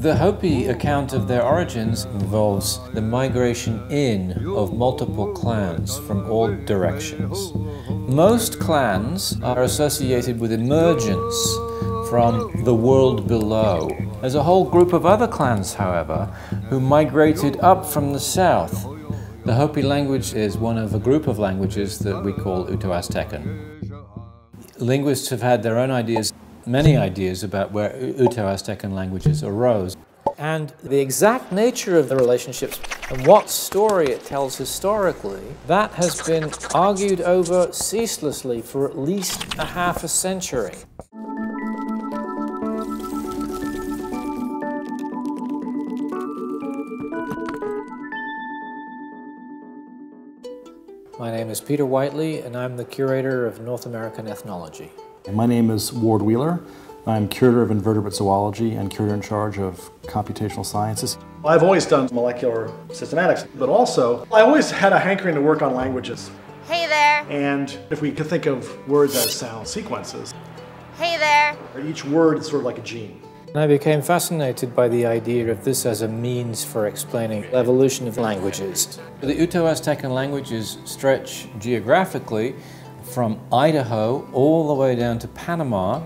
The Hopi account of their origins involves the migration in of multiple clans from all directions. Most clans are associated with emergence from the world below. There's a whole group of other clans, however, who migrated up from the south. The Hopi language is one of a group of languages that we call Uto-Aztecan. Linguists have had their own ideas many ideas about where Uto-Aztecan languages arose. And the exact nature of the relationships and what story it tells historically, that has been argued over ceaselessly for at least a half a century. My name is Peter Whiteley, and I'm the curator of North American Ethnology. My name is Ward Wheeler. I'm curator of invertebrate zoology and curator in charge of computational sciences. I've always done molecular systematics, but also I always had a hankering to work on languages. Hey there. And if we could think of words as sound sequences. Hey there. Each word is sort of like a gene. And I became fascinated by the idea of this as a means for explaining evolution of languages. The Uto-Aztecan languages stretch geographically from Idaho all the way down to Panama,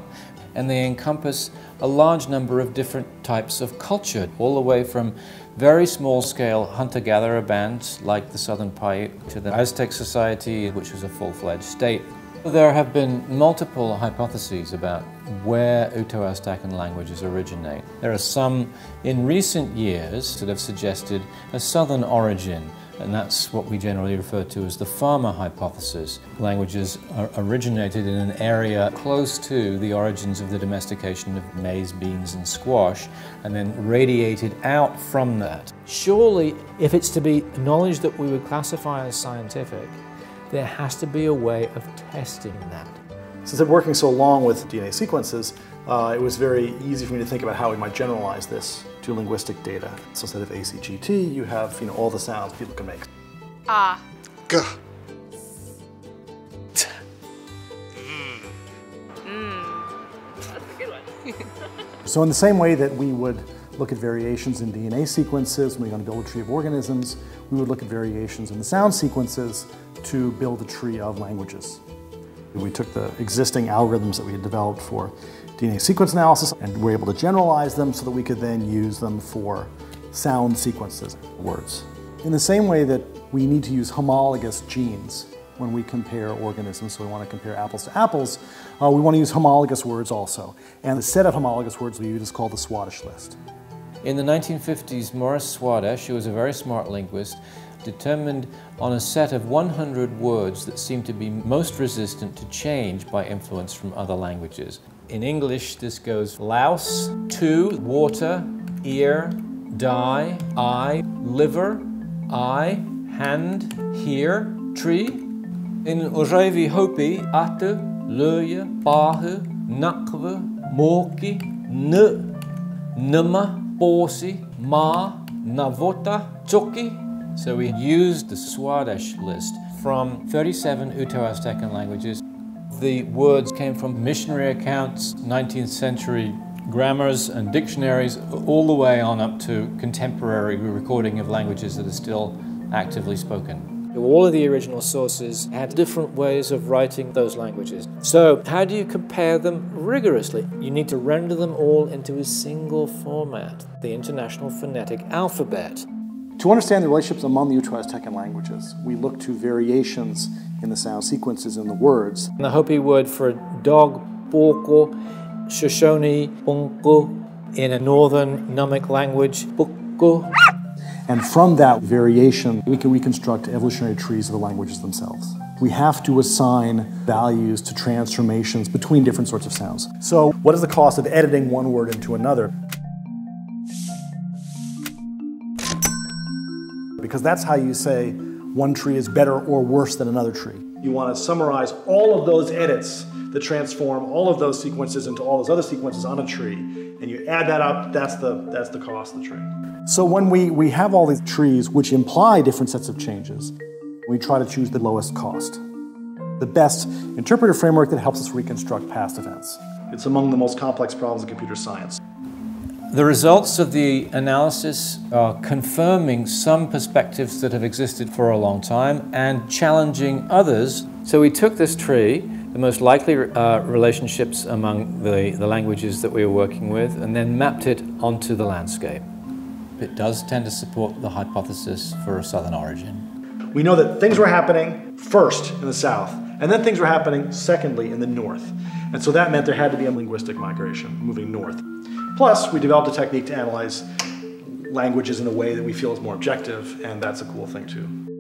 and they encompass a large number of different types of culture, all the way from very small scale hunter-gatherer bands like the Southern Paiute to the Aztec Society, which was a full-fledged state. There have been multiple hypotheses about where Uto-Aztecan languages originate. There are some in recent years that have suggested a southern origin and that's what we generally refer to as the farmer hypothesis. Languages originated in an area close to the origins of the domestication of maize, beans, and squash, and then radiated out from that. Surely, if it's to be knowledge that we would classify as scientific, there has to be a way of testing that. Since I've been working so long with DNA sequences, uh, it was very easy for me to think about how we might generalize this to linguistic data. So instead of ACGT, you have you know all the sounds people can make. Ah. G. so in the same way that we would look at variations in DNA sequences when we're going to build a tree of organisms, we would look at variations in the sound sequences to build a tree of languages. We took the existing algorithms that we had developed for DNA sequence analysis and were able to generalize them so that we could then use them for sound sequences, words. In the same way that we need to use homologous genes when we compare organisms, so we want to compare apples to apples, uh, we want to use homologous words also. And the set of homologous words we use is called the Swadesh list. In the 1950s, Morris Swadesh, who was a very smart linguist, determined on a set of 100 words that seemed to be most resistant to change by influence from other languages. In English, this goes louse, to, water, ear, die, eye, liver, eye, hand, hear, tree. In Orayvi Hopi, atu, löje, bahe, nakve, moki, n, nama, bosi, ma, navota, choki, so we used the Swadesh list from 37 Uto-Aztecan languages. The words came from missionary accounts, 19th century grammars and dictionaries, all the way on up to contemporary recording of languages that are still actively spoken. All of the original sources had different ways of writing those languages. So, how do you compare them rigorously? You need to render them all into a single format, the International Phonetic Alphabet. To understand the relationships among the Uto-Aztecan languages, we look to variations in the sound sequences in the words. And The Hopi word for dog, boko, Shoshone, bunko, in a northern Numic language, buko. And from that variation, we can reconstruct evolutionary trees of the languages themselves. We have to assign values to transformations between different sorts of sounds. So what is the cost of editing one word into another? because that's how you say one tree is better or worse than another tree. You want to summarize all of those edits that transform all of those sequences into all those other sequences on a tree, and you add that up, that's the, that's the cost of the tree. So when we, we have all these trees which imply different sets of changes, we try to choose the lowest cost. The best interpreter framework that helps us reconstruct past events. It's among the most complex problems in computer science. The results of the analysis are confirming some perspectives that have existed for a long time and challenging others. So we took this tree, the most likely uh, relationships among the, the languages that we were working with, and then mapped it onto the landscape. It does tend to support the hypothesis for a southern origin. We know that things were happening first in the south, and then things were happening secondly in the north. And so that meant there had to be a linguistic migration moving north. Plus, we developed a technique to analyze languages in a way that we feel is more objective, and that's a cool thing too.